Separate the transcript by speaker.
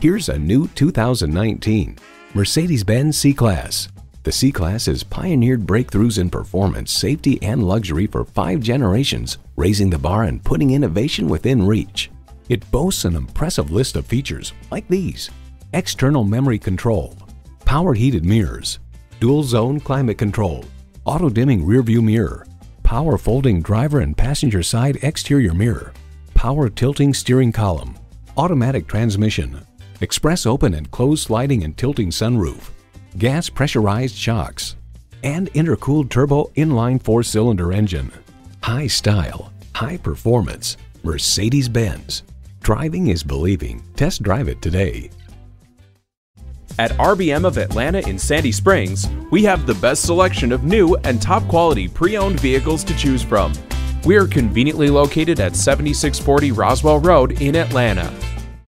Speaker 1: Here's a new 2019 Mercedes-Benz C-Class. The C-Class has pioneered breakthroughs in performance, safety, and luxury for five generations, raising the bar and putting innovation within reach. It boasts an impressive list of features like these. External memory control, power heated mirrors, dual zone climate control, auto dimming rear view mirror, power folding driver and passenger side exterior mirror, power tilting steering column, automatic transmission, express open and closed sliding and tilting sunroof, gas pressurized shocks, and intercooled turbo inline four-cylinder engine. High style, high performance, Mercedes-Benz. Driving is believing. Test drive it today.
Speaker 2: At RBM of Atlanta in Sandy Springs, we have the best selection of new and top quality pre owned vehicles to choose from. We are conveniently located at 7640 Roswell Road in Atlanta.